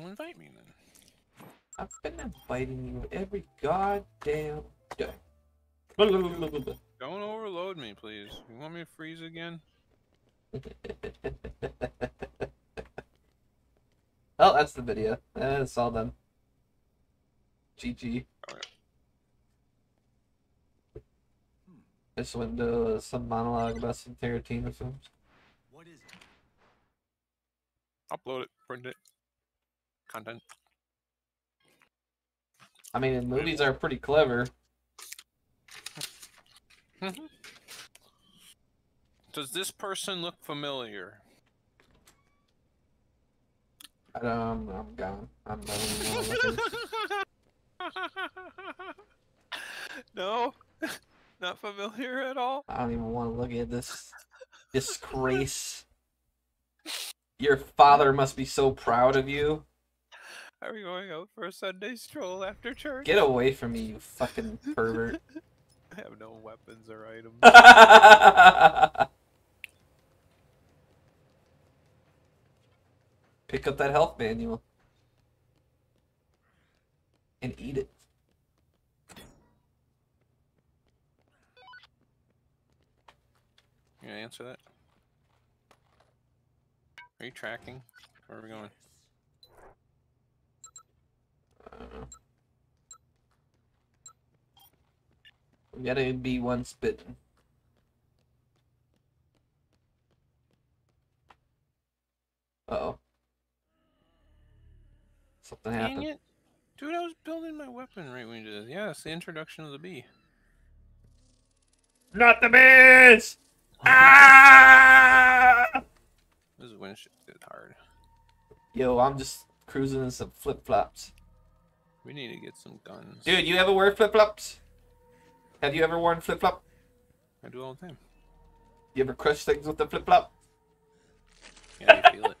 Well, invite me then. I've been inviting you every goddamn day. Don't overload me, please. You want me to freeze again? oh, that's the video. Eh, it's all done. GG. Alright. This window is some monologue about some Tarantino films. What is it? Upload it, print it. Content. I mean, movies are pretty clever. Mm-hmm. Does this person look familiar? I don't, I'm gone. I'm not even gonna no? Not familiar at all? I don't even want to look at this disgrace. Your father must be so proud of you. Are we going out for a Sunday stroll after church? Get away from me, you fucking pervert. I have no weapons or items. Pick up that health manual and eat it. You gonna answer that? Are you tracking? Where are we going? Uh, we gotta be one spitting. Uh oh. Something Dang happened. it! Dude, I was building my weapon right when you did this. Yeah, it's the introduction of the bee. Not the bees! ah! This is when shit gets hard. Yo, I'm just cruising in some flip flops. We need to get some guns. Dude, you ever wear flip flops? Have you ever worn flip flop? I do all the time. You ever crush things with the flip flop? Yeah, you feel it.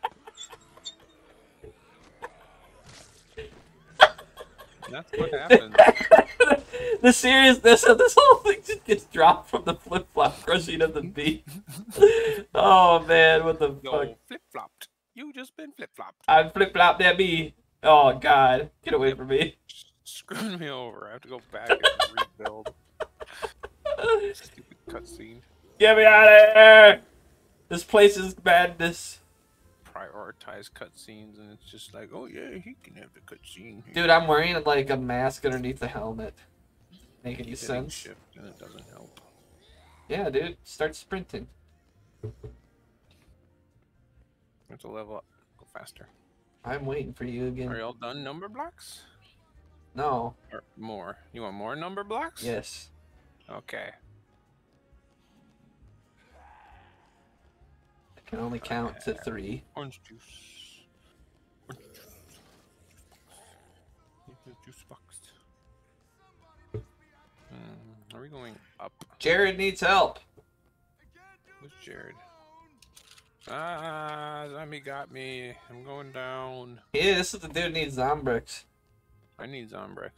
That's what happens. the seriousness of this whole thing just gets dropped from the flip flop crushing of the beat. oh man, what the fuck? Flip flopped. You just been flip flopped. I flip flopped that bee. Oh god, get away from me. Screwing me over. I have to go back and rebuild. Stupid cutscene. Get me out of here! This place is madness. Prioritize cutscenes, and it's just like, oh yeah, he can have the cutscene. Dude, I'm wearing like a mask underneath the helmet. Make any sense? Shift, and it doesn't help. Yeah, dude, start sprinting. Have to level up. Go faster. I'm waiting for you again. Are you all done number blocks? No. Or more? You want more number blocks? Yes. Okay. I can only count to three. Orange juice. Orange juice. Need the juice box. Hmm, are we going up? Jared needs help. Who's Jared? Ah, zombie got me. I'm going down. Yeah, this is the dude needs Zombrex. I need Zombrex.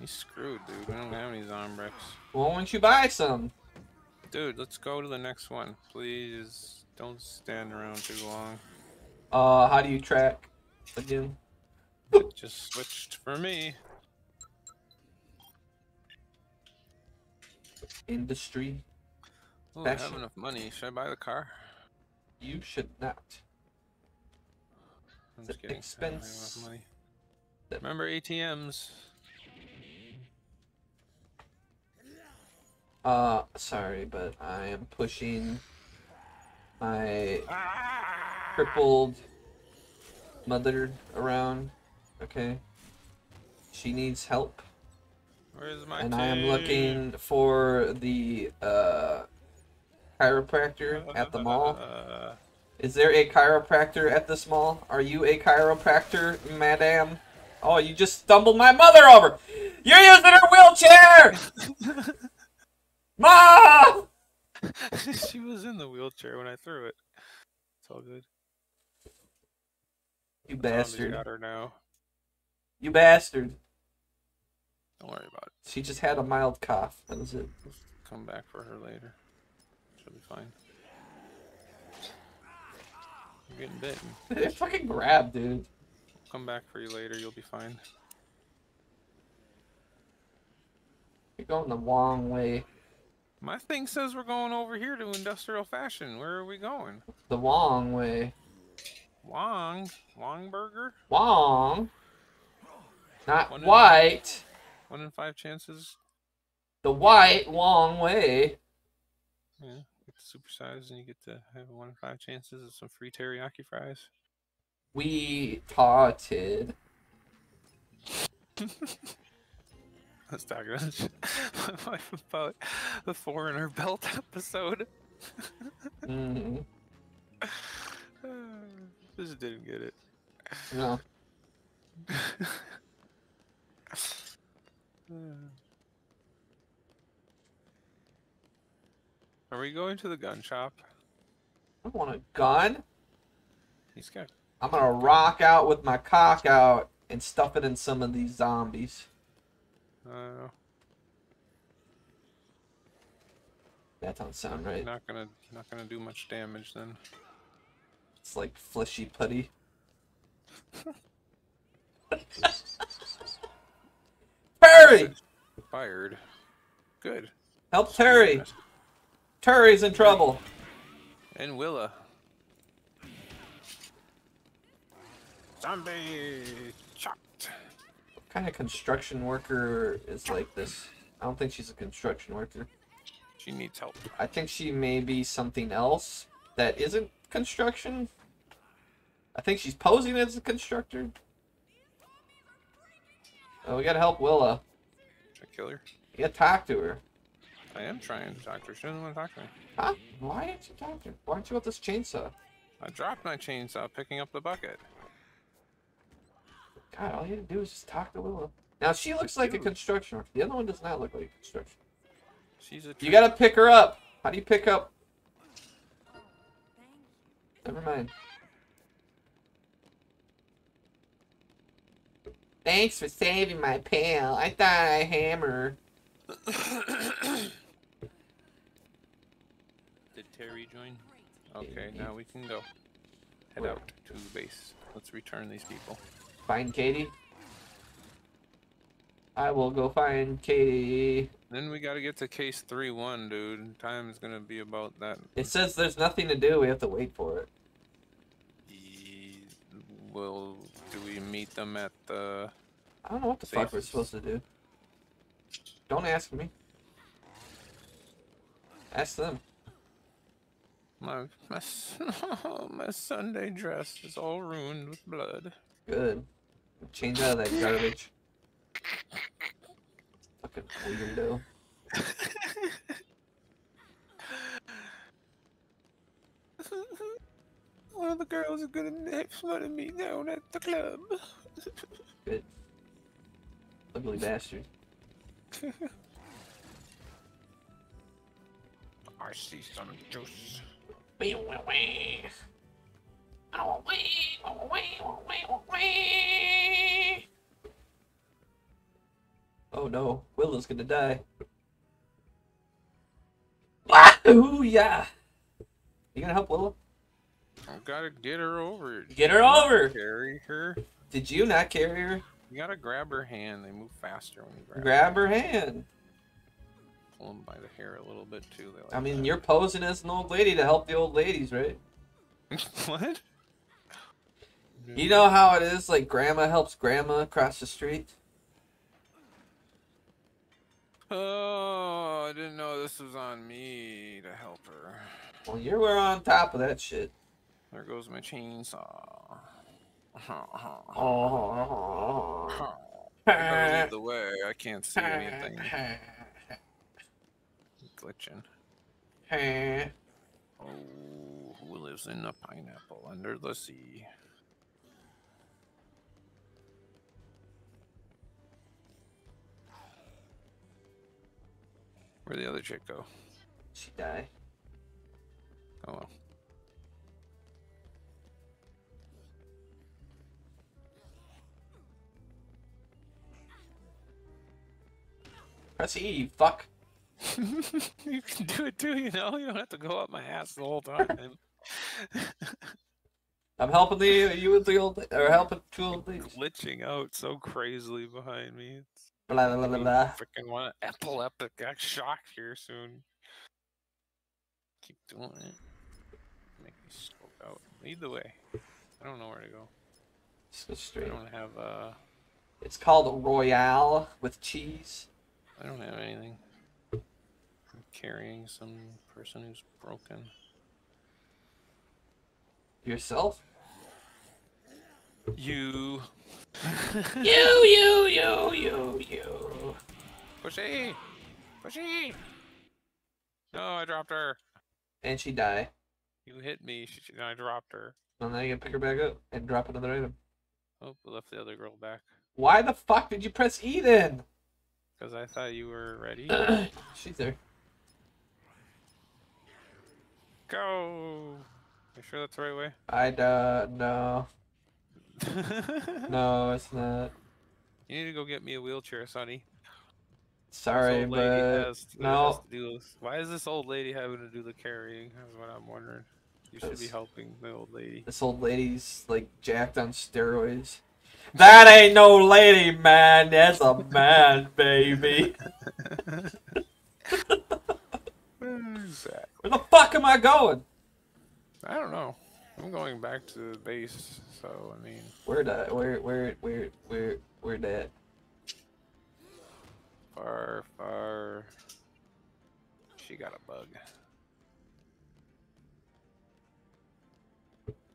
He's screwed, dude. I don't have any Zombrex. Well, why don't you buy some? Dude, let's go to the next one. Please don't stand around too long. Uh, how do you track again? It just switched for me. Industry. Oh, I have enough money. Should I buy the car? You should not. I'm It's just an kidding. I don't have expense. money. Remember ATMs? Uh, sorry, but I am pushing my Ah! crippled mother around. Okay. She needs help. Where's my and I am looking for the uh, chiropractor at the mall. Uh, Is there a chiropractor at this mall? Are you a chiropractor, madam? Oh, you just stumbled my mother over. You're using her wheelchair. Mom! she was in the wheelchair when I threw it. It's all good. You bastard. got her now. You bastard. Don't worry about it. She just had a mild cough. That was it. Come back for her later. She'll be fine. You're getting bitten. They fucking grabbed, dude. come back for you later. You'll be fine. You're going the wrong way. My thing says we're going over here to industrial fashion. Where are we going? The wrong way. Wong? Wong Burger? Wrong. Not One in- white. One in five chances. The white long way. Yeah. Get the supersize and you get to have one in five chances of some free teriyaki fries. We tarted. Let's talk to my wife about the foreigner belt episode. Mm, Just didn't get it. no. Are we going to the gun shop? I want a gun. He's got. I'm gonna rock out with my cock out and stuff it in some of these zombies. Uh, That don't sound right. not gonna not gonna do much damage then. It's like fleshy putty. Terry! Fired. Good. Help Terry! Terry's in trouble. And Willa. Zombie chopped. What kind of construction worker is like this? I don't think she's a construction worker. She needs help. I think she may be something else that isn't construction. I think she's posing as a constructor. Oh, we gotta help Willa. Should I kill her? You gotta talk to her. I am trying to talk to her. She doesn't want to talk to me. Huh? Why didn't you talk to her? Why don't you want this chainsaw? I dropped my chainsaw picking up the bucket. God, all you had to do is just talk to Willa. Now she looks like a construction worker. The other one does not look like a construction. She's a. You gotta pick her up. How do you pick up? Never mind. Thanks for saving my pail. I thought I hammer. Did Terry join? Okay, now we can go. Head out to the base. Let's return these people. Find Katie. I will go find Katie. Then we gotta get to case 3 1, dude. Time's gonna be about that. It says there's nothing to do. We have to wait for it. Will do we meet them at the? I don't know what the fuck we're supposed to do. Don't ask me. Ask them. My my oh, my Sunday dress is all ruined with blood. Good. Change out of that garbage. Fucking weirdo. One of the girls is gonna make fun of me down at the club. Good. Ugly bastard. I see some juice. Oh no, Willow's gonna die. Wahoo yeah! You gonna help Willow? I gotta get her over. Get her over! Carry her. Did you not carry her? You gotta grab her hand. They move faster when you grab. Grab her hand. Pull them by the hair a little bit too. Like I mean, that. you're posing as an old lady to help the old ladies, right? what? You know how it is, like grandma helps grandma across the street? Oh, I didn't know this was on me to help her. Well, you were on top of that shit. There goes my chainsaw. Oh. I gotta lead the way. I can't see anything. Glitching. Oh, who lives in a pineapple under the sea? Where'd the other chick go? she died. Oh well. Press E, fuck. You can do it too, you know? You don't have to go up my ass the whole time. I'm helping the you with the old or helping two old ladies. Glitching out so crazily behind me. It's Blah blah blah blah. freaking want epileptic got shocked here soon. Keep doing it. Make me stroke out. Lead the way. I don't know where to go. Just go I don't have uh It's called Royale with cheese. I don't have anything. I'm carrying some person who's broken. Yourself? You you, you, you, you, you. Pushy! Pushy! No, I dropped her. And she die. You hit me, she, she- I dropped her. And then you can pick her back up and drop another item. Oh, I left the other girl back. Why the fuck did you press E then? Because I thought you were ready. She's there. Go! You sure that's the right way? I don't know. No, it's not. You need to go get me a wheelchair, Sonny. Sorry, but has no. has to do this. Why is this old lady having to do the carrying? That's what I'm wondering. You should be helping the old lady. this old lady's like jacked on steroids. That ain't no lady, man. That's a man, baby. Exactly. Where the fuck am I going? I don't know. I'm going back to the base, so I mean, Where the where where where where where that? far, far. She got a bug.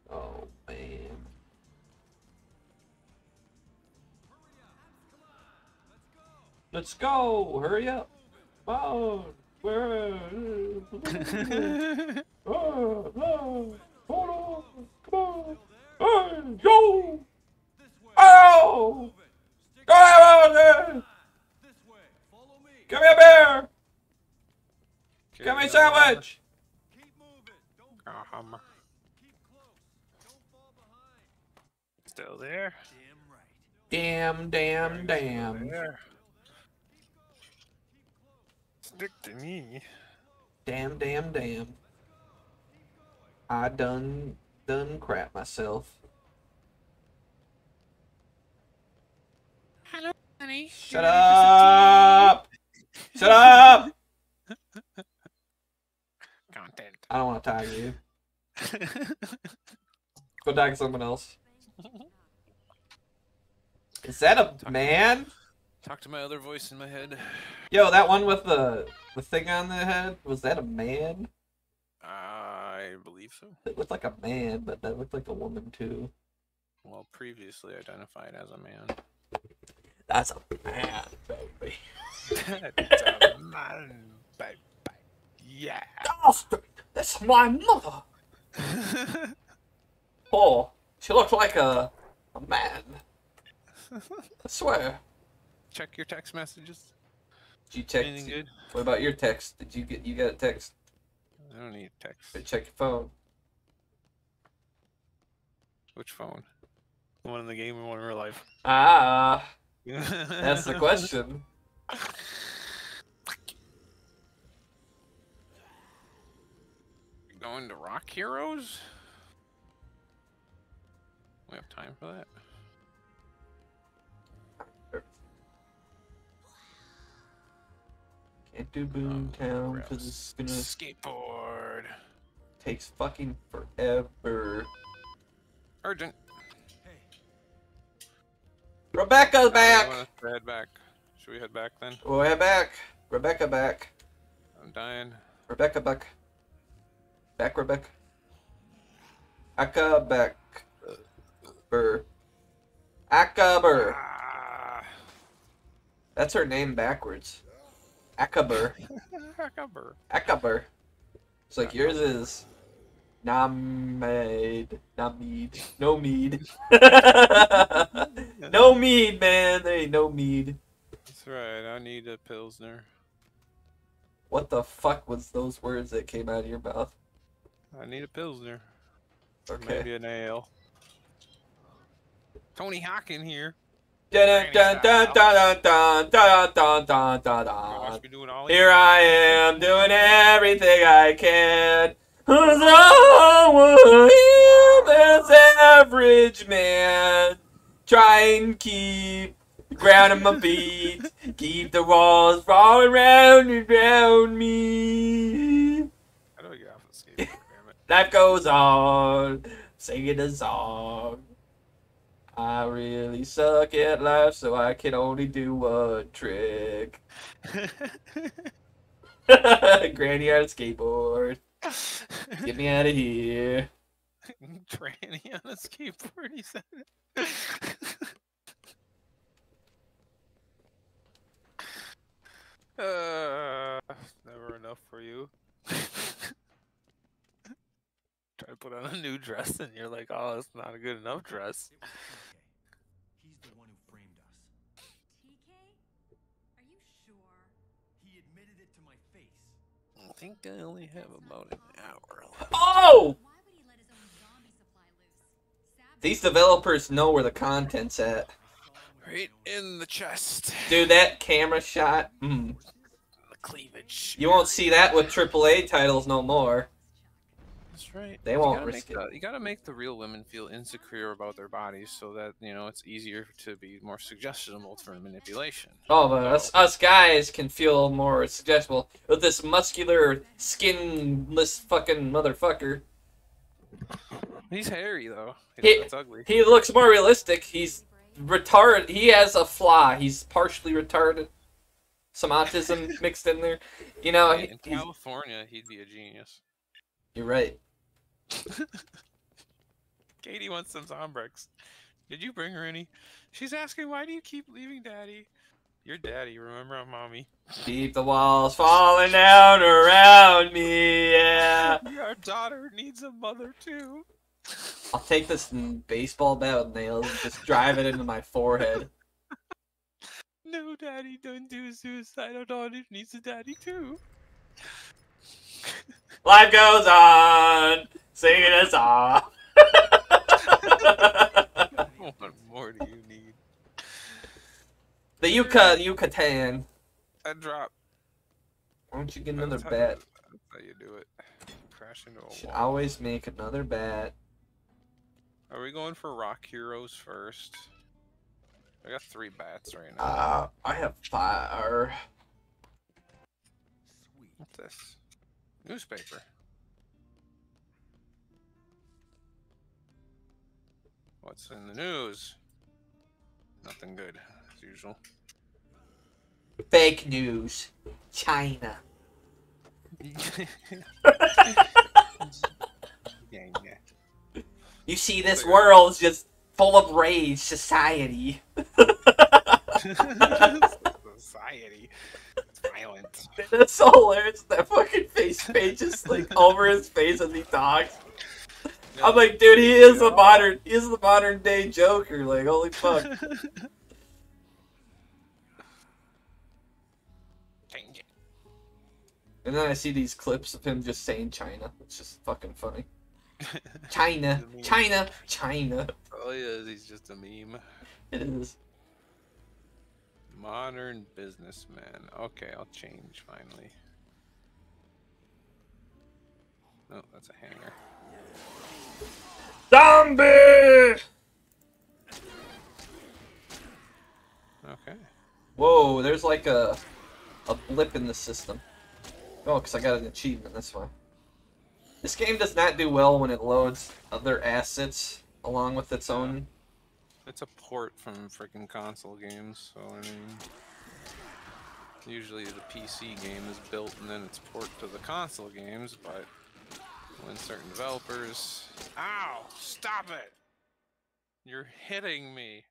Oh man. Let's go! Hurry up! Come Oh. Hold on! Come on! Hey, yo! Oh! Go out there! Give me a beer! Give me a sandwich! Um, still there? Damn, damn, damn. There. Stick to me. Damn, damn, damn. I done, done crap myself. Hello, honey. Shut up! Shut up! Content. I don't want to tag you. Go tag someone else. Is that a man? Talk to my other voice in my head. Yo, that one with the the thing on the head, was that a man? I believe so. It looked like a man, but that looked like a woman too. Well, previously identified as a man. That's a man, baby. it's a man, baby. Yeah. Bastard! That's my mother! Oh, she looks like a, a man. I swear. Check your text messages. Did you check? Anything good? What about your text? Did you get you got a text? I don't need a text. But check your phone. Which phone? The one in the game or one in real life? Ah, That's that's the question. Going to Rock Heroes? We have time for that. Can't do Boomtown because it's gonna Skateboard. takes fucking forever. Urgent. Rebecca's I back. to head back. Should we head back then? We'll head back. Rebecca back. I'm dying. Rebecca back. Back Rebecca. Aka back. Burr. Akaber. Ah, That's her name backwards. Akaber. cover. Akaber. It's like yours is Named. Namid. No mead. no mead, man. There ain't no mead. That's right. I need a pilsner. What the fuck was those words that came out of your mouth? I need a pilsner. Okay. Maybe an ale. Tony Hawk in here. Here I am doing everything I can. Hear this average man try and keep the ground on my feet, keep the walls falling round and round me. I get off the skateboard? Life goes on, singing a song. I really suck at life, so I can only do one trick. Granny on a skateboard. Get me out of here. Granny on a skateboard, he said. uh, never enough for you. Try to put on a new dress, and you're like, "Oh, it's not a good enough dress." It was TK. He's the one who framed us. TK? Are you sure? He admitted it to my face. I think I only have about an hour left. Oh! Why would he let his own zombie supply loose? Savage These developers know where the content's at. Right in the chest. Dude, that camera shot. Mm. The cleavage. You won't see that with AAA titles no more. That's right. They You won't risk make it. the- you gotta make the real women feel insecure about their bodies, so that you know it's easier to be more suggestible for manipulation. Oh, but us, us guys can feel more suggestible with this muscular, skinless fucking motherfucker. He's hairy though. He- That's ugly. He looks more realistic. He's retarded. He has a flaw. He's partially retarded. Some autism mixed in there. You know, in California, he'd be a genius. You're right. Katie wants some Zombrex. Did you bring her any? She's asking, why do you keep leaving Daddy? Your daddy, remember, I'm mommy. Keep the walls falling down around me. Yeah. Your daughter needs a mother too. I'll take this baseball bat with nails and just drive it into my forehead. No, Daddy, don't do suicide. Our daughter needs a daddy too. Life goes on, singing a song. what more do you need? the Yuka Yucatan. I drop. Why don't you get another That's how you- bat? That's how you do it. Crash into a Should wall. always make another bat. Are we going for Rock Heroes first? I got three bats right now. Uh, I have fire. Sweet. What's this? Newspaper. What's in the news? Nothing good, as usual. Fake news. China. yeah, yeah. You see, this world's just full of rage society. Society. It's violent. That's so hilarious. That fucking face page is like over his face as he talks. I'm like, dude, he is a modern, he is the modern day Joker. Like, holy fuck. And then I see these clips of him just saying China. It's just fucking funny. China, He's a meme. China, China. Oh, he is. He's just a meme. It is. Modern businessman. Okay, I'll change finally. Oh, that's a hanger. Zombie! Okay. Whoa, there's like a a blip in the system. Oh, because I got an achievement, this way. This game does not do well when it loads other assets along with its own. It's a port from freaking console games, so I mean. Usually the PC game is built and then it's ported to the console games, but when certain developers. Ow! Stop it! You're hitting me!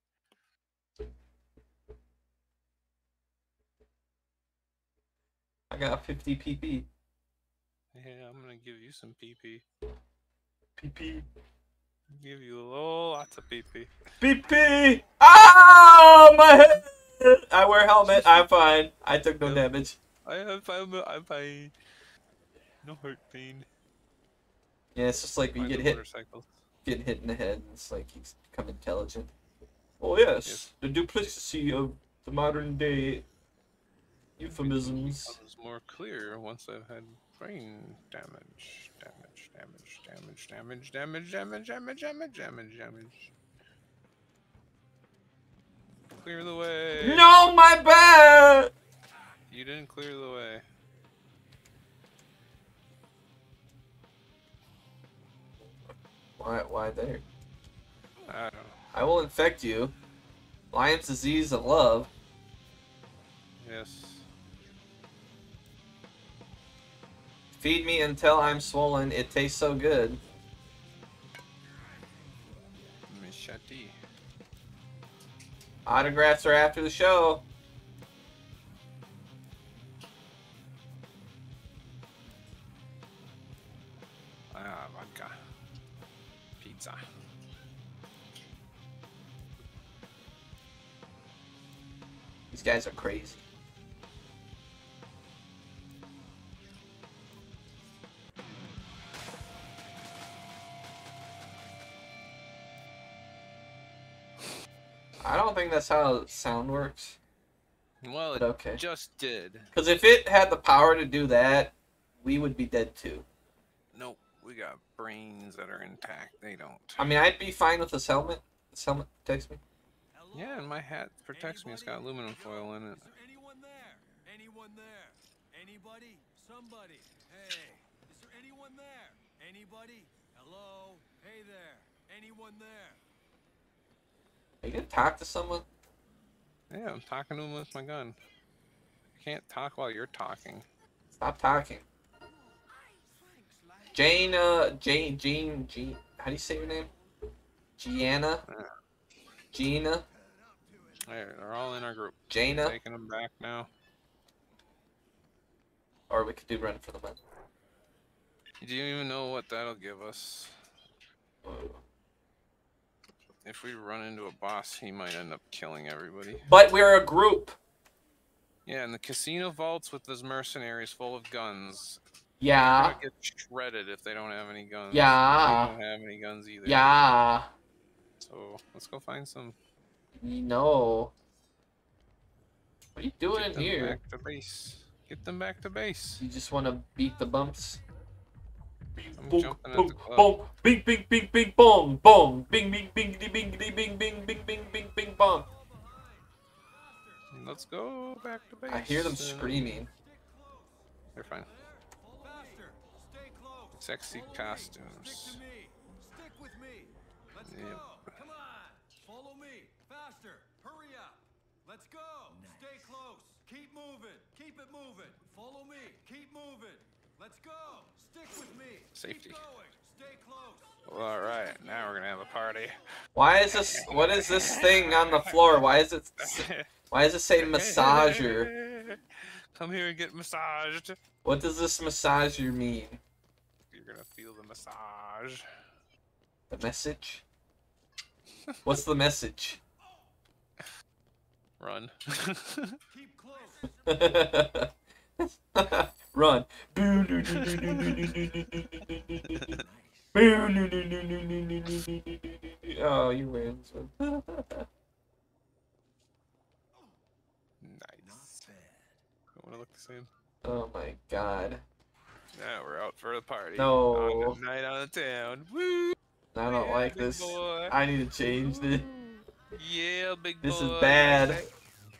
I got 50 PP. Yeah, I'm gonna give you some PP. PP. Give you a little lots of PP. PP! Ow! My head! I wear helmet. I'm fine. I took no damage. I have I'm, I'm fine. No hurt pain. Yeah, it's just like you get hit, motorcycles. get hit in the head, and it's like he's become intelligent. Oh yes, Yes. the duplicity of the modern day euphemisms. becomes more clear once I've had brain damage. Damage, Damage, damage, damage, damage, damage, damage, damage, damage, damage. Clear the way. No, my bad. You didn't clear the way. Why? Why there? I don't know. I will infect you. Lion's disease of love. Yes. Feed me until I'm swollen. It tastes so good. Machete. Autographs are after the show. Ah, vodka. Pizza. These guys are crazy. I don't think that's how sound works. Well, it okay. just did. Because if it had the power to do that, we would be dead too. Nope. We got brains that are intact. They don't. I mean, I'd be fine with this helmet. This helmet protects me. Yeah, and my hat protects me. It's got aluminum foil in it. Is there anyone there? Anyone there? Anybody? Somebody? Hey, is there anyone there? Anybody? Hello? Hey there. Anyone there? Are you gonna talk to someone? Yeah, I'm talking to him with my gun. I can't talk while you're talking. Stop talking. Jane, uh, Jane, Jean, Jean. How do you say your name? Gianna. Gina. There, they're all in our group. Jaina. Taking them back now. Or we could do run for the money. Do you even know what that'll give us? If we run into a boss, he might end up killing everybody. But we're a group. Yeah, and the casino vaults with those mercenaries full of guns. Yeah. Get shredded if they don't have any guns. Yeah. We don't have any guns either. Yeah. So let's go find some. No. What are you doing Get in them here? Back to base. Get them back to base. You just want to beat the bumps? I'm Boom, jumping at boom, the club. boom, bing, bing, bing, bing, boom, boom, bing, bing, bing, bing, bing, bing, bing, bing, bing, bing, bing, bing, bong. Let's go back to base. I hear them screaming. They're fine. Faster. Stay close. Sexy costumes. Stick with me. Let's Yep. go. Come on. Follow me. Faster. Hurry up. Let's go. Stay close. Keep moving. Keep it moving. Follow me. Keep moving. Let's go. Stick with me. Safety. Keep. Stay close. All right, now we're gonna have a party. Why is this? What is this thing on the floor? Why is it? Why does it say massager? Come here and get massaged. What does this massager mean? You're gonna feel the massage. The message? What's the message? Run. Keep close. Run. oh, you win. nice. I wanna look the same. Oh my god. Now we're out for the party. No. On the night on the town. Woo! I don't Yeah, like this. boy. I need to change this. Yeah, big This is bad.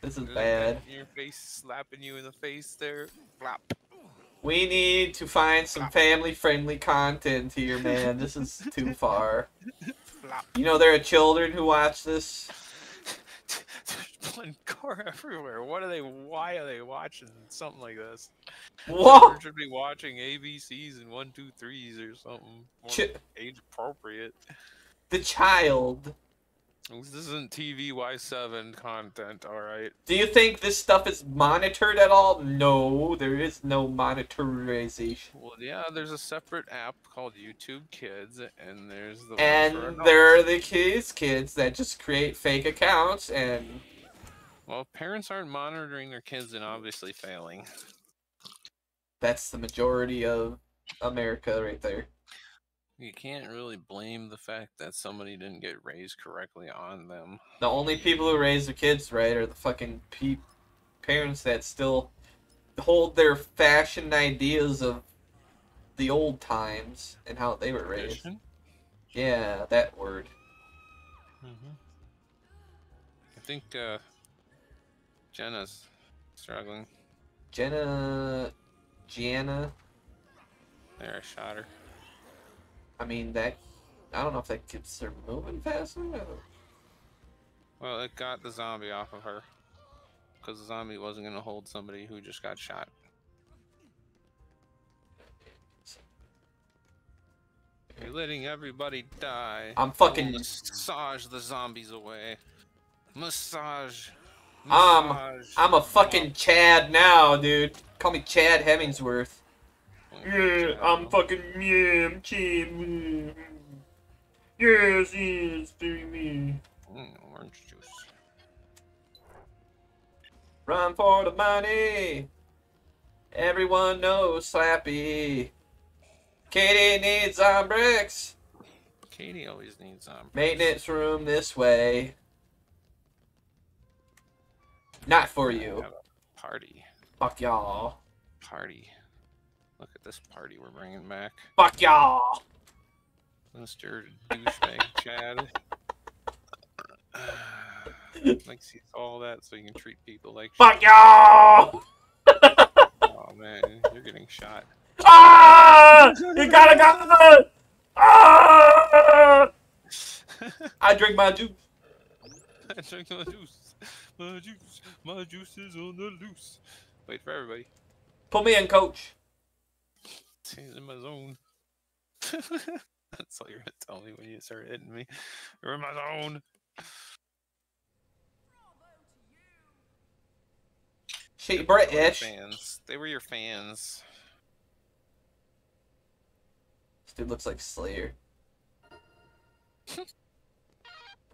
This is Look at bad. Your face slapping you in the face there. Flop. We need to find some family friendly content here, man. This is too far. You know there are children who watch this. There's one car everywhere. What are they? Why are they watching something like this? Children should be watching ABCs and one, two, threes or something Ch- age appropriate. the child. This isn't TV Y7 content, all right. Do you think this stuff is monitored at all? No, there is no monitorization. Well, yeah, there's a separate app called YouTube Kids, and there's the And there are the kids, kids that just create fake accounts and Well, parents aren't monitoring their kids, then obviously failing. that's the majority of America right there. You can't really blame the fact that somebody didn't get raised correctly on them. The only people who raise the kids right are the fucking pe- parents that still hold their fashioned ideas of the old times and how they were raised. Tradition? Yeah, that word. Mhm. I think uh, Jenna's struggling. Jenna, Gianna. There, I shot her. I mean that. I don't know if that gets her moving faster. Well, it got the zombie off of her. Because the zombie wasn't going to hold somebody who just got shot. You're letting everybody die. I'm fucking. massage the zombies away. Massage. I'm- I'm a fucking. Chad now, dude. Call me Chad Hemmingsworth. Yeah, I'm fucking yeah, I'm Chad. Yes, yes, very me. Mm, orange juice. Run for the money. Everyone knows Slappy. Katie needs some bricks. Katie always needs um. Maintenance room this way. Not for you. Party. Fuck y'all. Party. At this party we're bringing back. Fuck y'all. Mr. Douchebag Chad. like sees all that so you can treat people like Fuck y'all. Oh man, you're getting shot. Ah! You gotta go. Ah! I drink my juice. I drink my juice. My juice. My juice is on the loose. Wait for everybody. Put me in, coach. He's in my zone. That's all you're gonna tell me when you start hitting me. You're in my zone. She British. Fans. They were your fans. This dude looks like Slayer.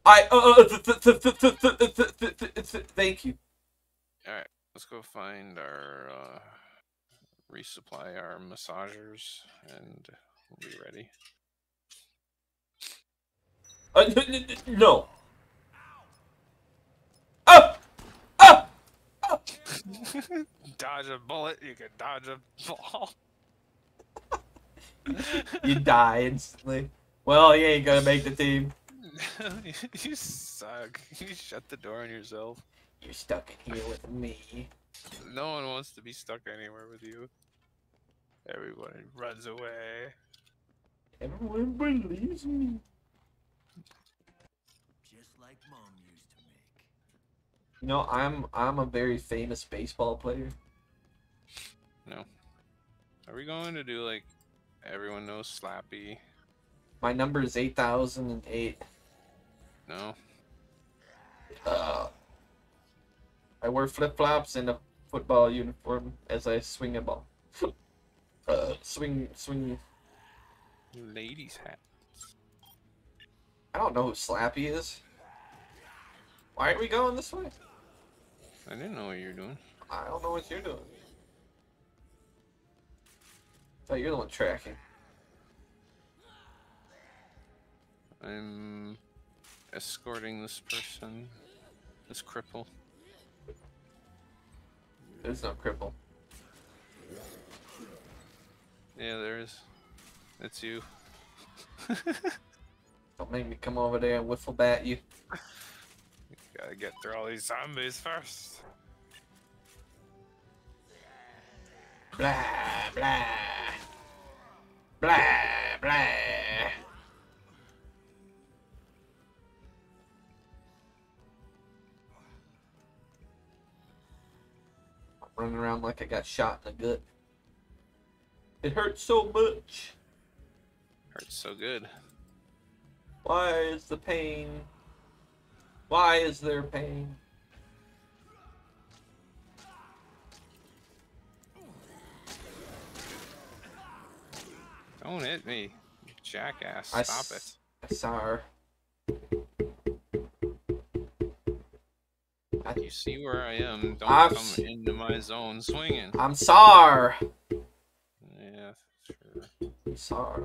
I uh, thank you. All right, let's go find our. Uh resupply our massagers and we'll be ready. Uh, n- n- n- no. Oh! Oh! dodge a bullet, you can dodge a ball. You die instantly. Well, you ain't gonna make the team. you suck. You shut the door on yourself. You're stuck in here with me. No one wants to be stuck anywhere with you. Everybody runs away. Everyone believes me. Just like Mom used to make. You know, I'm I'm a very famous baseball player. No. Are we going to do like everyone knows Slappy? My number is eight thousand and eight. No. Uh, I wear flip flops and a football uniform as I swing a ball. uh, swing, swing. Ladies hat. I don't know who Slappy is. Why are we going this way? I didn't know what you were doing. I don't know what you're doing. thought you're the one tracking. I'm escorting this person, this cripple. There's no cripple. Yeah, there is. It's you. Don't make me come over there and whiffle bat you. Gotta get through all these zombies first. Blah blah. Blah blah. I'm running around like I got shot in the gut. It hurts so much. Hurts so good. Why is the pain? Why is there pain? Don't hit me, you jackass. Stop it. I saw her. I, You see where I am. Don't I've come into my zone swinging. I'm sorry. Yeah, sure. Sorry.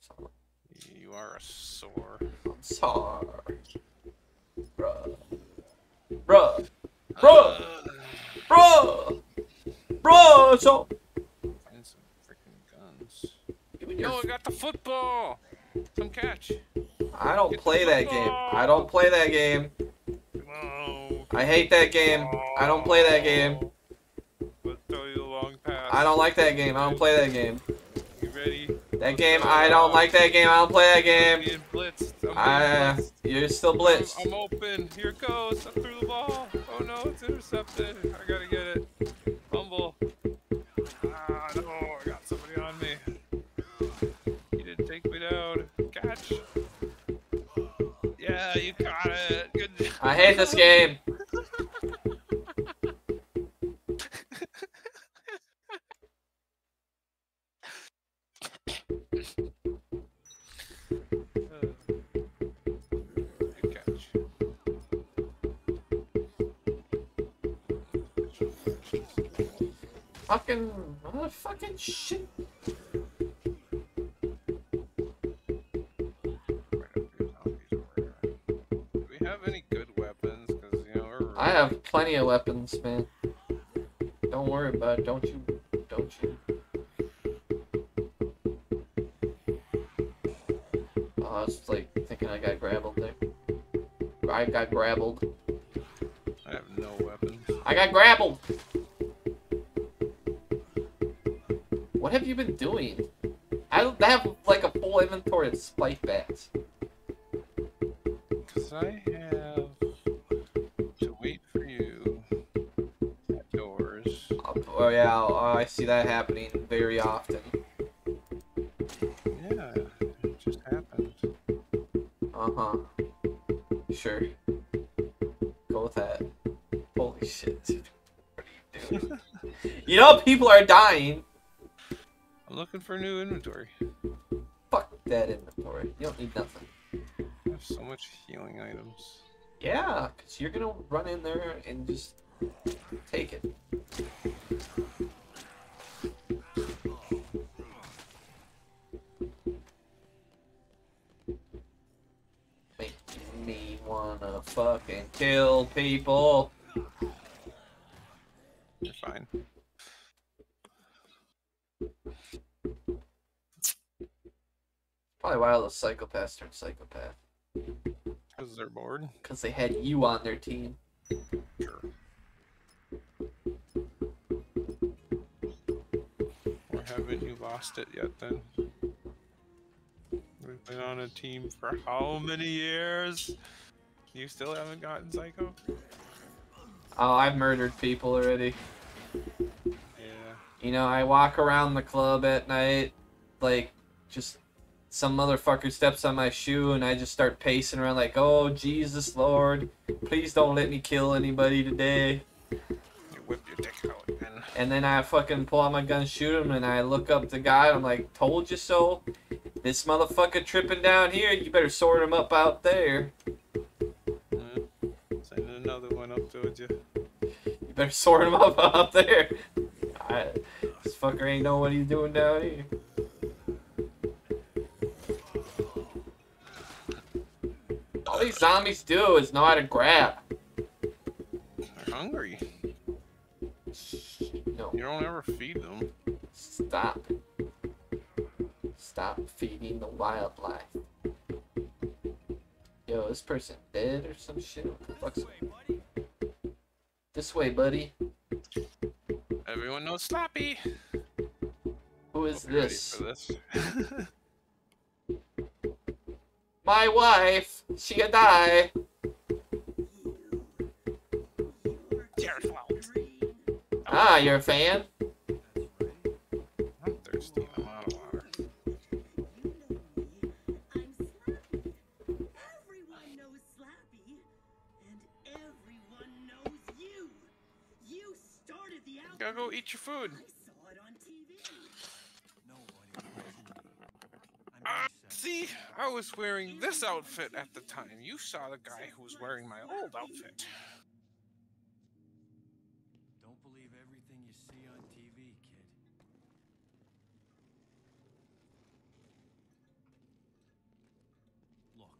Sorry. You are a sore. I'm sorry. Bruh. Bruh. Bruh. Uh, Bruh. Bruh. So. find some freaking guns. Yo, I got the football. Some catch. I don't Get play that game. I don't play that game. No. I hate that game. I don't play that game. I don't like that game. I don't play that game. You ready? That game, I don't like that game. I don't play that I'm game. being blitzed. I'm being I, you're still I'm. I'm open. Here it goes. I threw the ball. Oh no, it's intercepted. I gotta get it. Fumble. Ah, no, I got somebody on me. He didn't take me down. Catch. Yeah, you got it. Good. I hate this game. You know, we're I have plenty of weapons, man. Don't worry about it. Don't you? Don't you? Oh, I was like thinking I got grabbled there. I got grabbled. I have no weapons. I got grabbled. What have you been doing? I don't have like a full inventory of spike bats. Because I have to wait for you at doors. Oh yeah, oh, I see that happening very often. Yeah, it just happened. Uh huh. Sure. Go with that. Holy shit. What are you doing? you know people are dying. I'm looking for new inventory. Fuck that inventory. You don't need nothing. I have so much healing items. Yeah, because you're gonna run in there and just take it. Make me wanna fucking kill people. You're fine. Probably why all the psychopaths turned psychopath. Because they're bored. Because they had you on their team. Sure. Or haven't you lost it yet then? We've been on a team for how many years? You still haven't gotten Psycho? Oh, I've murdered people already. Yeah. You know, I walk around the club at night, like, just some motherfucker steps on my shoe, and I just start pacing around, like, oh, Jesus Lord, please don't let me kill anybody today. You whip your dick out and And then I fucking pull out my gun, shoot him, and I look up the guy, I'm like, told you so. This motherfucker tripping down here, you better sort him up out there. uh, send another one up towards you. You better sort him up up there. I, this fucker ain't know what he's doing down here. All these zombies do is know how to grab. They're hungry. No, You don't ever feed them. stop. Stop feeding the wildlife. Yo, this person dead or some shit? What the fuck's this way, buddy? Everyone knows Slappy. Who is Hope you're ready this? for this. My wife. She a die. Ah, you're a fan? I'm thirsty. I'm out of water. Everyone knows Slappy. And everyone knows you. You started the outbreak. Gotta go eat your food. I saw it on TV. Nobody I'm Ah, upset. See, I was wearing this outfit at the time. You saw the guy who was wearing my old outfit. Don't believe everything you see on TV, kid. Look,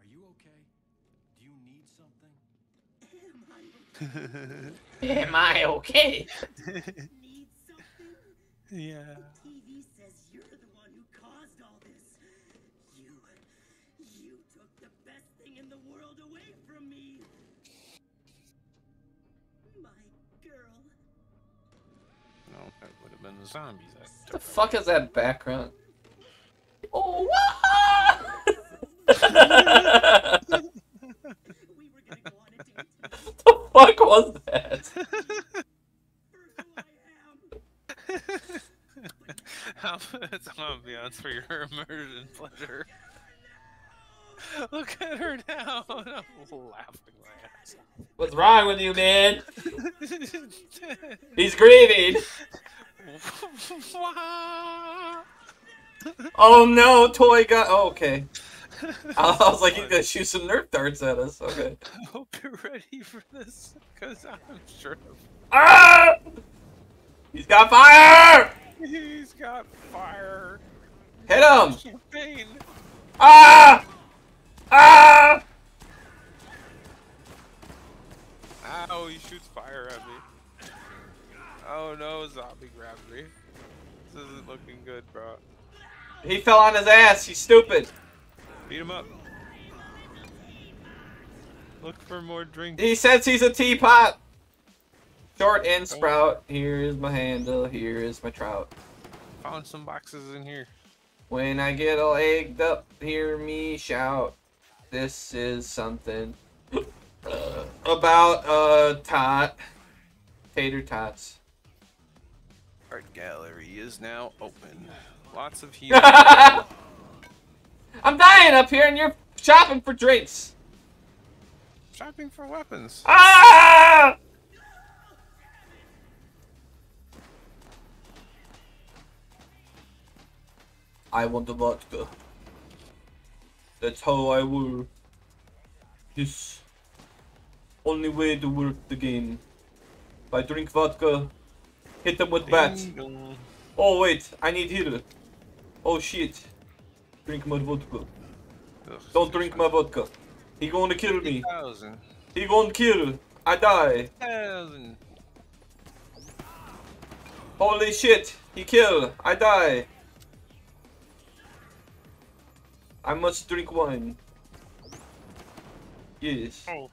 are you okay? Do you need something? Am I Am I okay? need something? yeah. Zombies. I What the fuck is that background? Oh, what? the We were gonna go on a date. fuck was that? For who I am. How it's ambiance for your immersion pleasure. Look at her now. I'm laughing my ass What's wrong with you, man? He's grieving. Oh no, toy got. Oh, okay. I was like, he's gonna shoot some nerf darts at us. Okay. I hope you're ready for this, because I'm sure Ah! He's got fire! he's got fire. Hit him! Champagne. Ah! Ah! Ow, he shoots fire at me. Oh no, zombie grabbed me. This isn't looking good, bro. He fell on his ass. He's stupid. Beat him up. Look for more drinks. He says he's a teapot. Short and sprout. Here is my handle. Here is my trout. Found some boxes in here. When I get all egged up, hear me shout. This is something uh, about a tot. Tater tots. Art gallery is now open. Lots of healing. I'm dying up here and you're shopping for drinks. Shopping for weapons. Ah! I want the vodka. That's how I will. This only way to work the game. If I drink vodka, hit them with bats. Oh wait, I need heal. Oh shit. Drink my vodka. Ugh, Don't drink my vodka. He gonna kill me. He gonna kill. I die. Holy shit. He kill. I die. I must drink wine. Yes. Oh.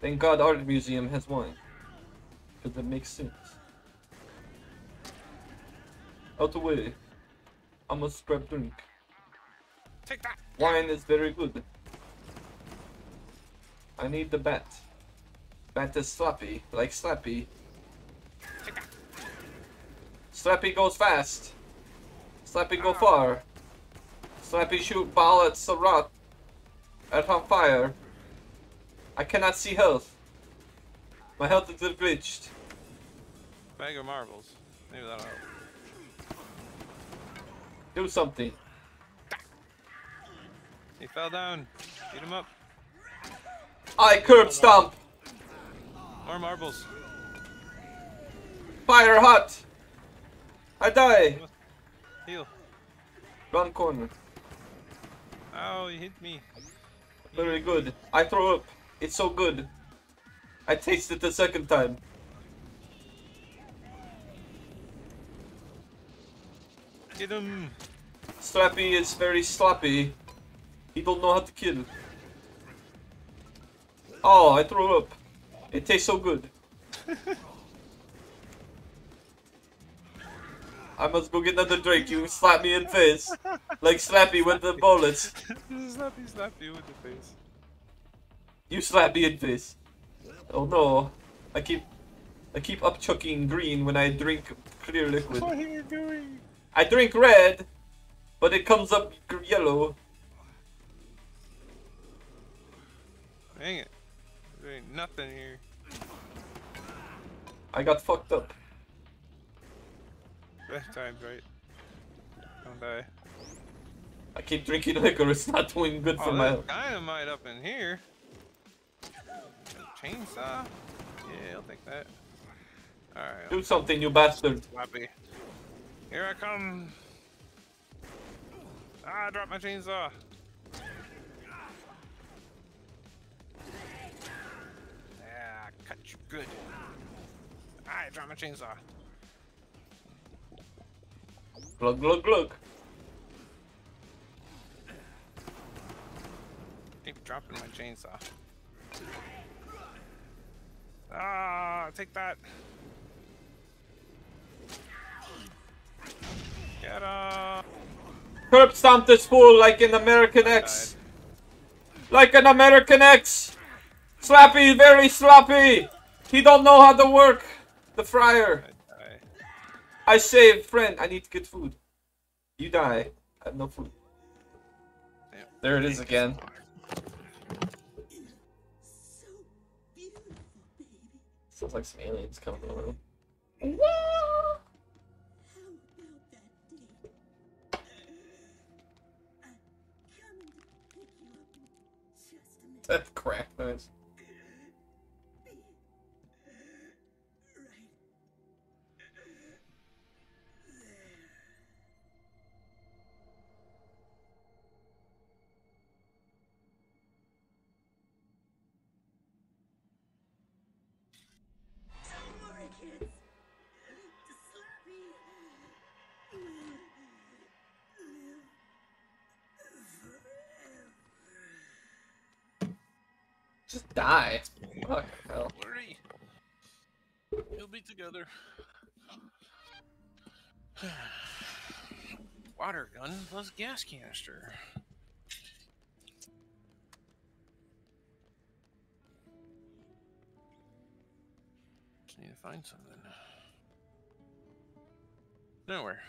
Thank God Art Museum has wine. Because it makes sense. Out the way. I must grab drink. Take that. Wine is very good. I need the bat. Bat is slappy, like Slappy. Slappy goes fast. Slappy go ah. far. Slappy shoot ball at Sarat. At on fire. I cannot see health. My health is glitched. Bag of marbles. Maybe that'll help. Do something. He fell down. Beat him up. I curb stomp. More marbles. Fire hot. I die. Heal. Run corner. Ow, he hit me. Very good. I throw up. It's so good. I taste it the second time. Get him. Slappy is very sloppy. He don't know how to kill. Oh, I threw up. It tastes so good. I must go get another drink. You slap me in face. Like Slappy with the bullets. slappy, slappy with the face. You slap me in face. Oh no. I keep I keep upchucking green when I drink clear liquid. What are you doing? I drink red, but it comes up yellow. Dang it. There ain't nothing here. I got fucked up. Best times, right? Don't die. I keep drinking liquor, it's not doing good for Oh, my there's health. dynamite up in here. Chainsaw? Yeah, I'll take that. Alright, Do something, you bastard. Slappy. Here I come. Ah, I dropped my chainsaw. Yeah, cut you good. Ah, I dropped my chainsaw. Glug glug glug. Keep dropping my chainsaw. Ah, take that. Get up. Curb stomp this fool like an American X. Like an American X. Slappy, very sloppy. He don't know how to work the fryer. I die. I save friend. I need to get food. You die. I have no food. Damn. There it is again. So beautiful, baby. Sounds like some aliens coming in the That crack noise. Die. Fuck hell. Worry. We'll be together. Water gun plus gas canister. Just need to find something. Nowhere.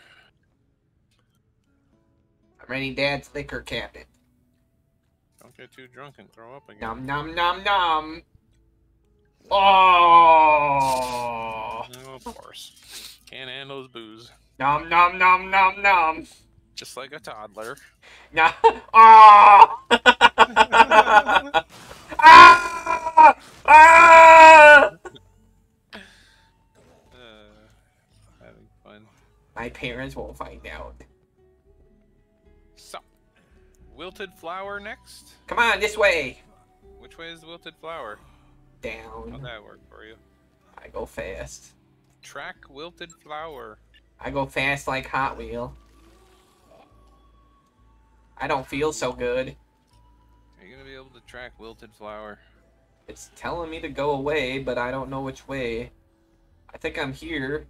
I'm ready dad's liquor cabinet. Don't get too drunk and throw up again. Nom nom nom nom. Oh. No, of course. Can't handle those booze. Nom nom nom nom nom. Just like a toddler. Nah. Ah. ah. Ah. Uh, having fun. My parents won't find out. Wilted flower next. Come on, this way. Which way is the wilted flower? Down. How'd that work for you? I go fast. Track wilted flower. I go fast like Hot Wheel. I don't feel so good. Are you gonna be able to track wilted flower? It's telling me to go away, but I don't know which way. I think I'm here.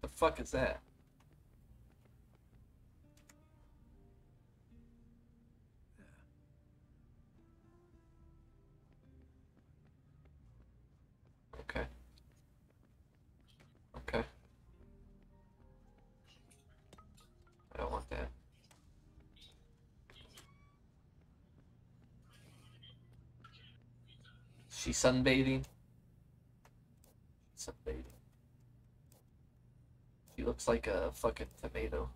The fuck is that? I don't want that. She sunbathing. Sunbathing. She looks like a fucking tomato.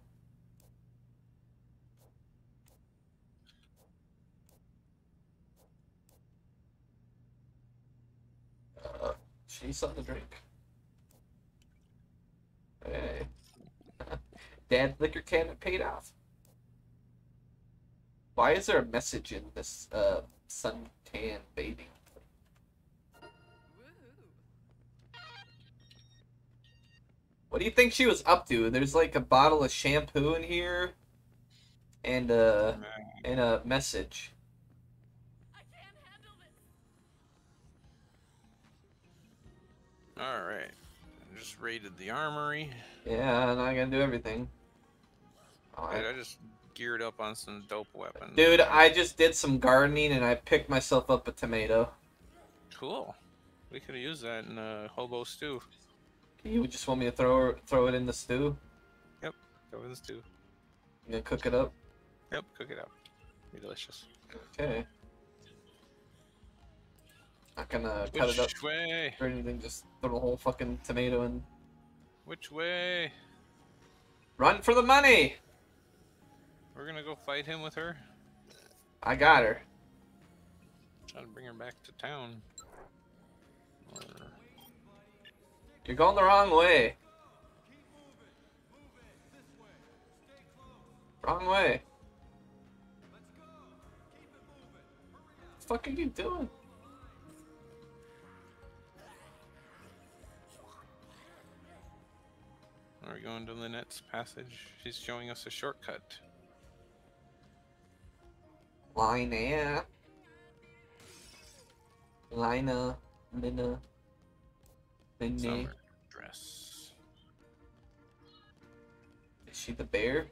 Uh, she needs something to drink. Hey. Dad liquor cabinet paid off. Why is there a message in this uh suntan bathing? What do you think she was up to? There's like a bottle of shampoo in here, and a and a message. I can't handle this. Alright. Just raided the armory. Yeah, and I gotta do everything. Oh, I- just geared up on some dope weapons. Dude, I just did some gardening and I picked myself up a tomato. Cool. We could use that in a hobo stew. You just want me to throw throw it in the stew? Go in the stew. You gonna cook it up? Yep, cook it up. Be delicious. Okay. Not gonna cut it up way? or anything. Just throw the whole fucking tomato in. Which way? Run for the money! We're gonna go fight him with her. I got her. Trying to bring her back to town. Or... You're going the wrong way. Wrong way. What the fuck are you doing? We're we going to Lynette's passage? She's showing us a shortcut. Lina. Lina. Minna. Minnie. Summer dress. Is she the bear?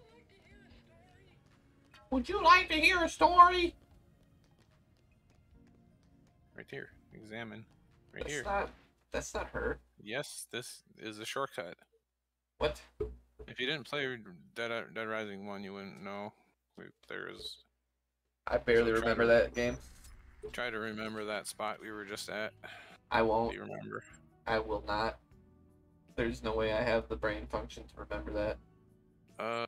Would you like to hear a story? Right here. Examine. Right That's here. not. That's not her. Yes, this is a shortcut. What? If you didn't play Dead, Dead Rising 1, you wouldn't know. There is. I barely So remember to- that game. Try to remember that spot we were just at. I won't. you remember? I will not. There's no way I have the brain function to remember that. Uh,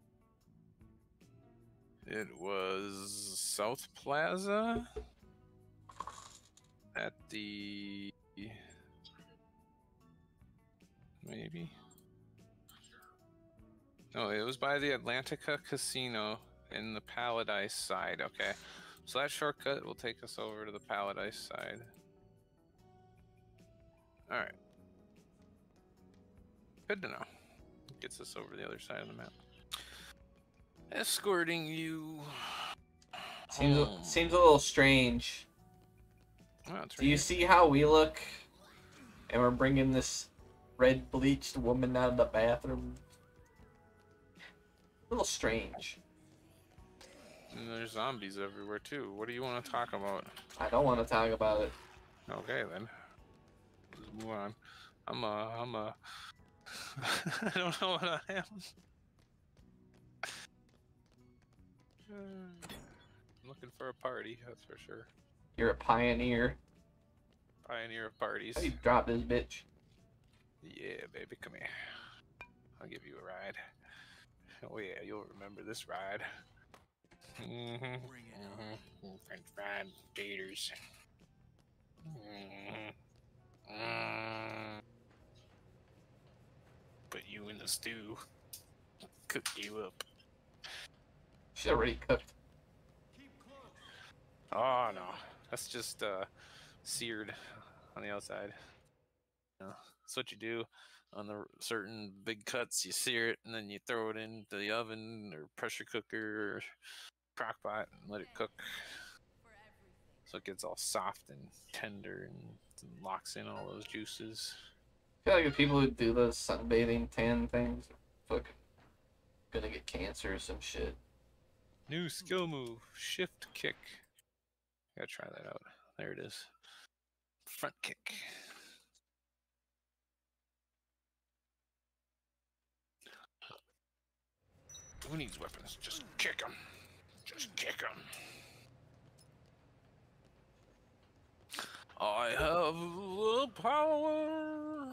it was South Plaza at the maybe. No, it was by the Atlantica Casino in the Paradise side. Okay, so that shortcut will take us over to the Paradise side. All right. Good to know. Gets us over the other side of the map. Escorting you. Seems home. seems a little strange. It's Do you see how we look? And we're bringing this red bleached woman out of the bathroom. A little strange. And there's zombies everywhere too. What do you want to talk about? I don't want to talk about it. Okay then. Let's move on. I'm a. I'm a. I don't know what I am. I'm looking for a party, that's for sure. You're a pioneer. Pioneer of parties. You drop this bitch? Yeah, baby, come here. I'll give you a ride. Oh yeah, you'll remember this ride. Mm-hmm. Bring it mm-hmm. French fried gators. Mm-hmm. Mm. Put you in the stew. Cook you up. She's already cooked. Keep close. Oh no, that's just uh, seared on the outside. You know, that's what you do on the certain big cuts. You sear it and then you throw it into the oven or pressure cooker or crock pot and let it cook so it gets all soft and tender and locks in all those juices. I feel like the people who do those sunbathing tan things are fucking gonna get cancer or some shit. New skill move, shift kick. Gotta try that out. There it is. Front kick. Who needs weapons? Just kick them. Just kick them. I have the power.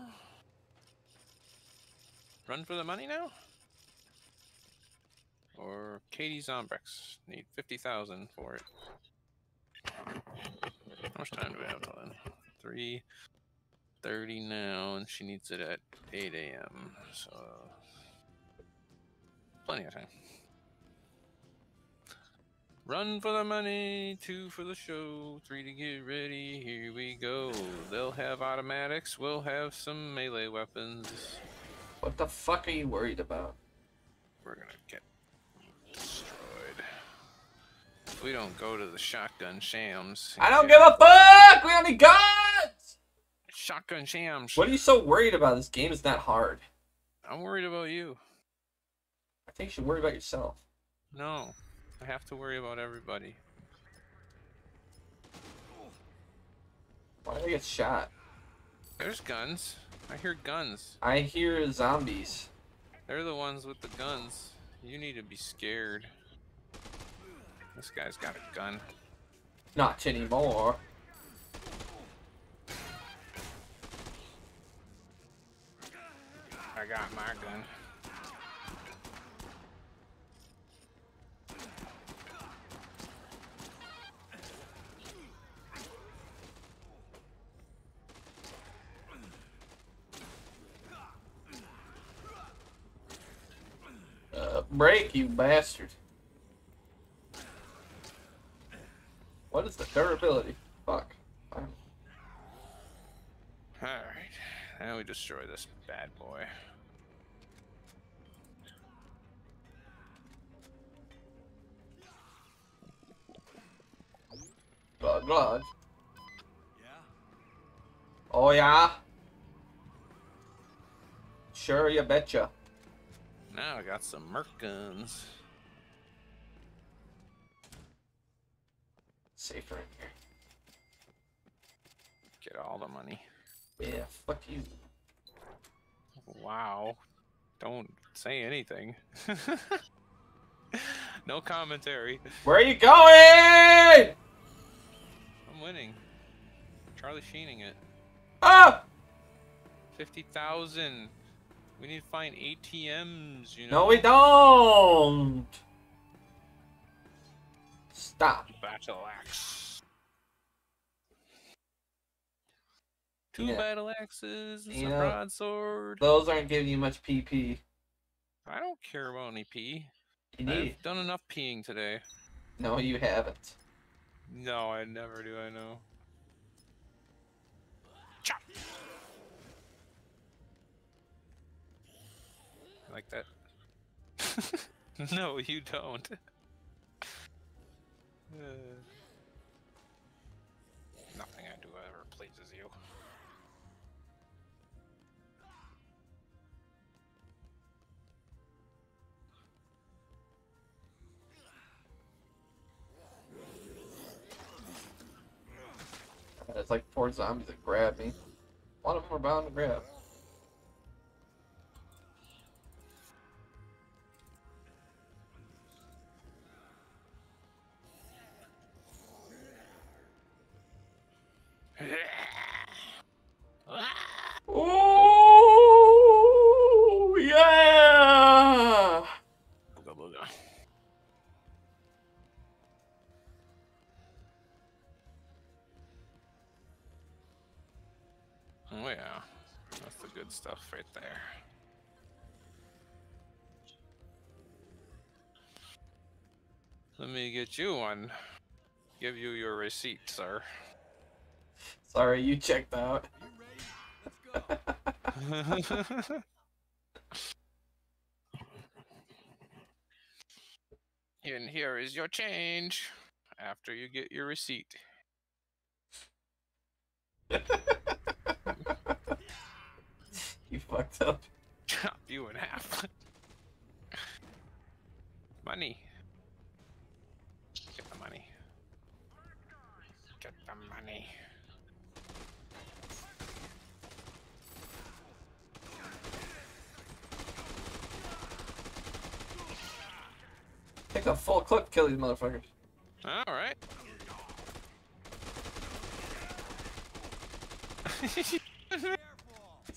Run for the money now? Or Katey Zombrex. Need 50,000 for it. How much time do we have till then? 3.30 now, and she needs it at 8 a.m. So, plenty of time. Run for the money, two for the show, three to get ready. Here we go. They'll have automatics, we'll have some melee weapons. What the fuck are you worried about? We're gonna get destroyed. If we don't go to the shotgun shams. I don't give a fuck! We only guns! Shotgun shams. What are you so worried about? This game is not hard. I'm worried about you. I think you should worry about yourself. No, I have to worry about everybody. Why did I get shot? There's guns. I hear guns. I hear zombies. They're the ones with the guns. You need to be scared. This guy's got a gun. Not anymore. I got my gun. Uh, break, you bastard. What is the durability? Fuck. Alright. Now we destroy this bad boy. God, God. Yeah? Oh yeah. Sure, you betcha. Now I got some Merc guns. Safer in here. Get all the money. Yeah, fuck you. Wow. Don't say anything. no commentary. Where are you going? I'm winning. Charlie Sheening it. Ah! 50,000. We need to find ATMs, you know? No, we don't. Stop. Battle axe. Two Yeah. battle axes and You some broadsword. Those aren't giving you much PP. I don't care about any pee. You need. I've done enough peeing today. No, you haven't. No, I never do. I know. Chop. Like that. no, you don't. Uh, nothing I do ever pleases you. It's like four zombies that grab me. One of them are bound to grab. Get you one. Give you your receipt, sir. Sorry, you checked out. You ready? Let's go. and here is your change after you get your receipt. you fucked up. Chop you in half. money. Get the money. Get the money. Take a full clip, kill these motherfuckers. All right. Is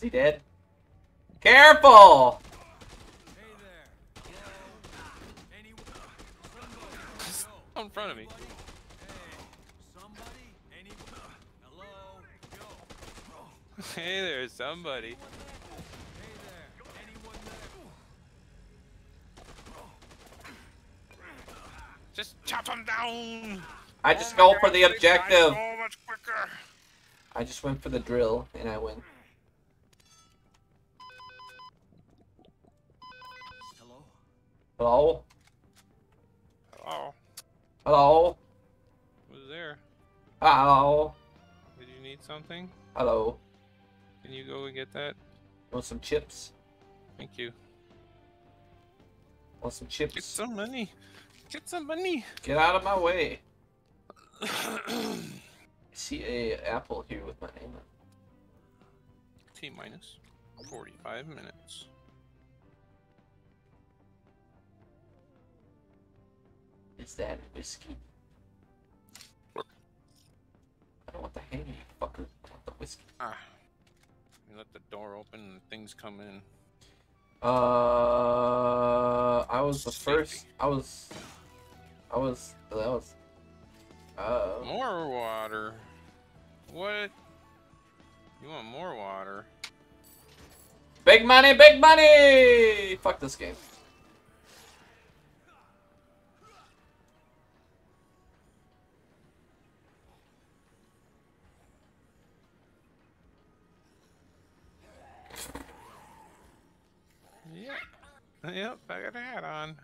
he dead? Careful! Hey there. Hello. Anyone? Somebody. In front of me. Hey. Somebody. Anyone? Hello. Yo. Hey there, somebody. Hey there. Anyone there? Just chop him down. I just Oh my go for God, the objective. So much quicker. I just went for the drill and I win. Hello. Hello? Oh, Hello? who's there? Hello? Did you need something? Hello? Can you go and get that? Want some chips? Thank you. Want some Get chips? some money. Get some money. Get out of my way. I see a apple here with my name on. T minus 45 minutes. Is that whiskey? I don't want the you fucker. I want the whiskey. Ah. You let the door open and things come in. Uh, I was the first. I was. I was. That was. Uh, More water. What? You want more water? big money, big money. Fuck this game. Yep. Yep, I got a hat on.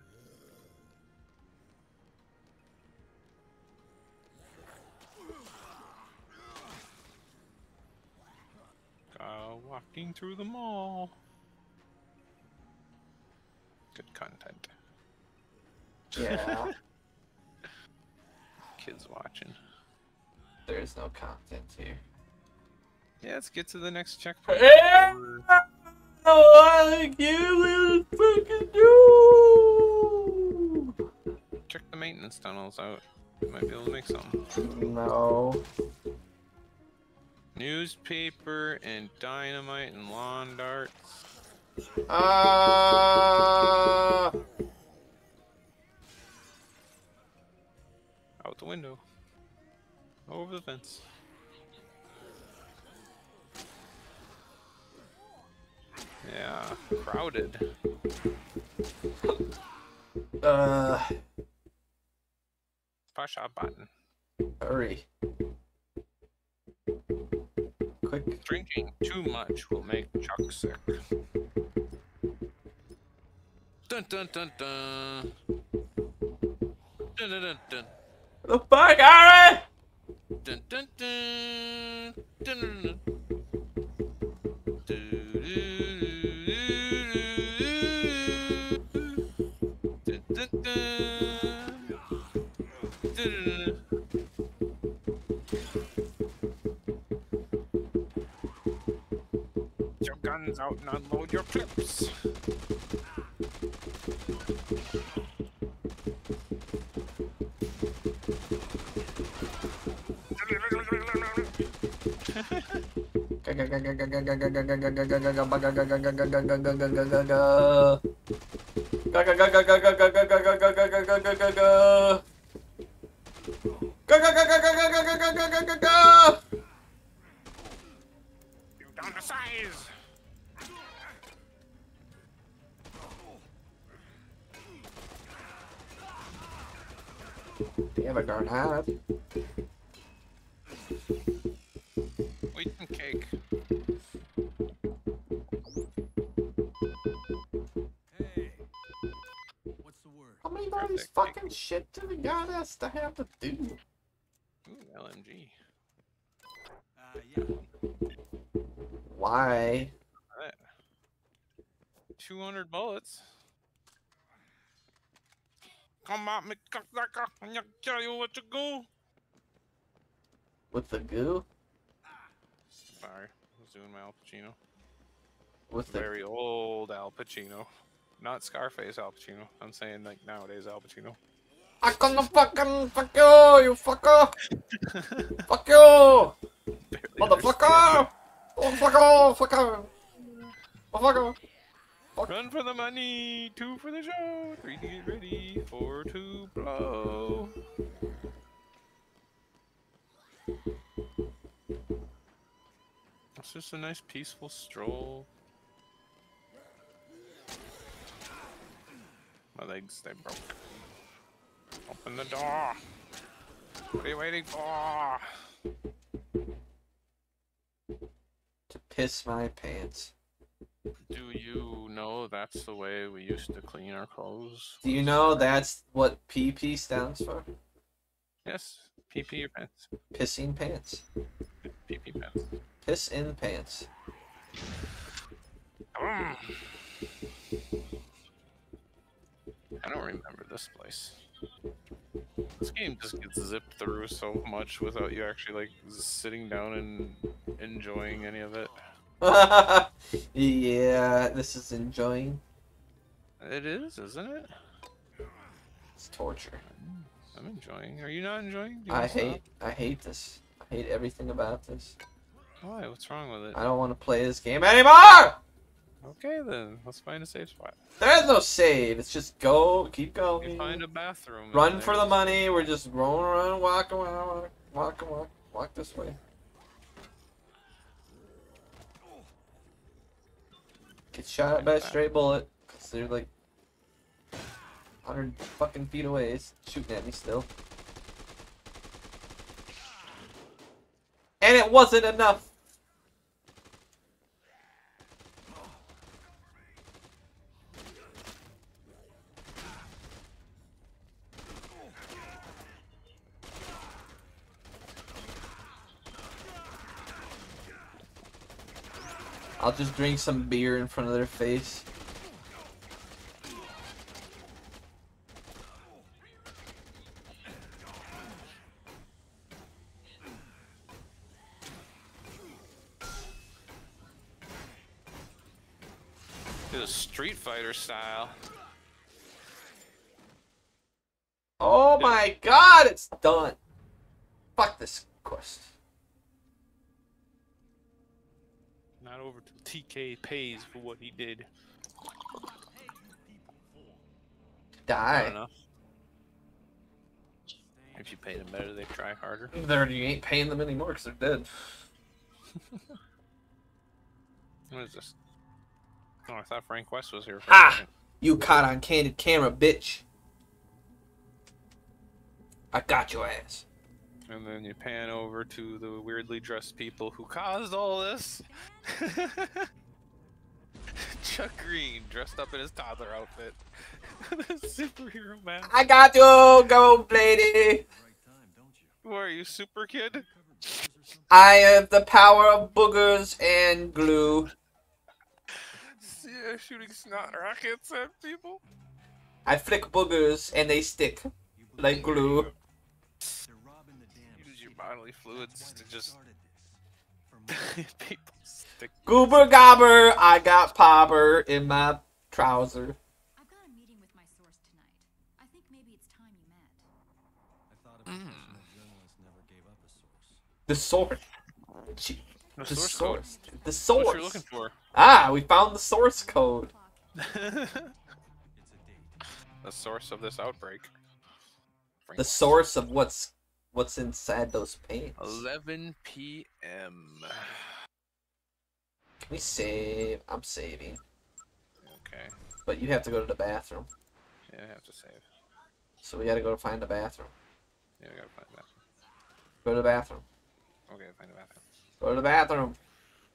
Uh, walking through the mall. Good content. Yeah. Kids watching. There's no content here. Yeah, let's get to the next checkpoint. Yeah. Oh, I can't fucking do. Check the maintenance tunnels out. You might be able to make something. No. Newspaper and dynamite and lawn darts. Ah. Out the window. Over the fence. Yeah, crowded. Uh. Push a button. Hurry. Quick. Drinking too much will make Chuck sick. Dun dun dun dun. Dun dun dun dun. The fuck, Harry? Dun dun dun. Dun dun dun. Dun dun dun. Dun your out and unload your clips. You It, Garnhat. Wheat and cake. Hey, what's the word? How many of these that cake. fucking shit do the god has to have to do? Ooh, LMG. Uh, yeah. Why? Alright. 200 bullets. Come on, me cocksucker. I'm gonna tell you what to do. With the goo? Sorry, I was doing my Al Pacino. With the Very old Al Pacino. Not Scarface Al Pacino. I'm saying like nowadays Al Pacino. I'm gonna fucking fuck you, you fucker! fuck you! Motherfucker! Oh, fucker! Fucker! Oh, fucker! Run for the money, two for the show, three to get ready, four to blow. It's just a nice peaceful stroll. My legs, they broke. Open the door. What are you waiting for? To piss my pants. Do you know that's the way we used to clean our clothes? Do you know that's what PP stands for? Yes, pee your pants. Pissing pants. Pee pants. Piss in pants. I don't remember this place. This game just gets zipped through so much without you actually like sitting down and enjoying any of it. yeah, this is enjoying. It is, isn't it? It's torture. I'm enjoying. Are you not enjoying? You I wanna stop? hate I hate this. I hate everything about this. Why? What's wrong with it? I don't want to play this game anymore! Okay then, let's find a safe spot. There's no save. It's just go, keep going. find a bathroom. Run for the money. We're just rolling around, walking around, walk, walk, walk, walk this way. Get shot at by a stray bullet. Cause they're like 100 fucking feet away. It's shooting at me still. And it wasn't enough. I'll just drink some beer in front of their face. Do a Street Fighter style. Oh my god, it's done. Fuck this quest. Not over till TK pays for what he did. Die. If you pay them better, they try harder. They're, you ain't paying them anymore because they're dead. What is this? Oh, I thought Frank West was here. For Ah! You caught on candid camera, bitch. I got your ass. And then you pan over to the weirdly dressed people who caused all this. Chuck Greene dressed up in his toddler outfit. superhero man. I got you, gold lady. Right time, don't you? Who are you, super kid? Covered booze or something? I have the power of boogers and glue. Yeah, shooting snot rockets at people. I flick boogers and they stick like glue. They're robbing the damn Use your city. Bodily fluids to just started this. For money. people stick. Goober gobber, I got popper in my trouser. I've got a meeting with my source tonight. I think maybe it's time you met. I thought a professional journalist never gave up a source. The sword. Gee, The The source code. source. The What source. you're looking for? Ah, we found the source code. It's a date. the source of this outbreak. The source of what's what's inside those paints. 11 p.m. Can we save? I'm saving. Okay. But you have to go to the bathroom. Yeah, I have to save. So we gotta go find the bathroom. Yeah, I gotta find that. Go to the bathroom. Okay, find the bathroom. Go to the bathroom.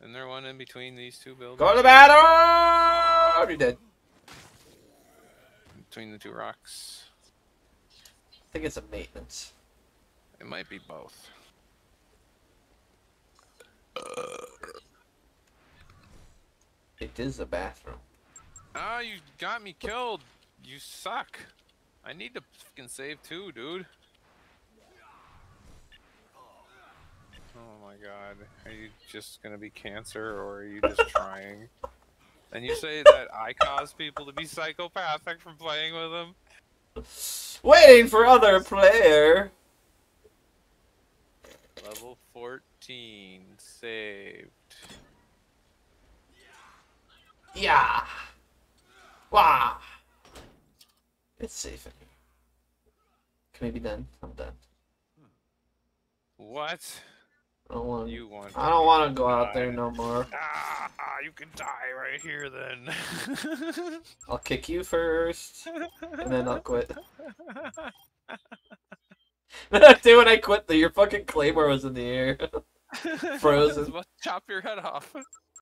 Isn't there one in between these two buildings? Go to the bathroom! You're dead. Between the two rocks. I think it's a maintenance. It might be both. It is a bathroom. Ah, you got me killed. You suck. I need to fucking save too, dude. Oh my god. Are you just gonna be cancer or are you just trying? And you say that I cause people to be psychopathic from playing with them? Waiting for other player. Level 14. Saved. Yeah. Wow. It's safe in here. Can we be done? I'm done. What? I don't want. You want I don't want to go out there no more. Ah, you can die right here then. I'll kick you first, and then I'll quit. Dude, when I quit, the, your fucking claymore was in the air. Frozen. Chop your head off.